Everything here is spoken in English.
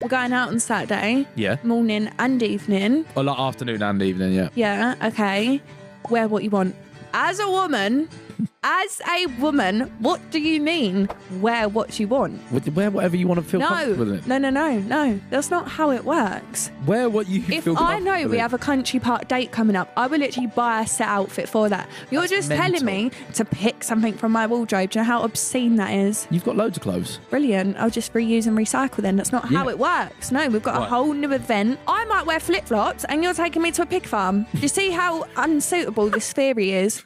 We're going out on Saturday, Yeah. morning and evening. Or like afternoon and evening, yeah. Yeah, okay. Wear what you want. As a woman, as a woman, what do you mean? Wear what you want. Wear whatever you want to feel No, comfortable in. no, no, no, no. That's not how it works. Wear what you If feel I know we in. have a country park date coming up, I will literally buy a set outfit for that. You're That's just mental. telling me to pick something from my wardrobe. Do you know how obscene that is? You've got loads of clothes. Brilliant. I'll just reuse and recycle then. That's not how it works. No, we've got a whole new event. I might wear flip flops and you're taking me to a pig farm. Do you see how unsuitable this theory is?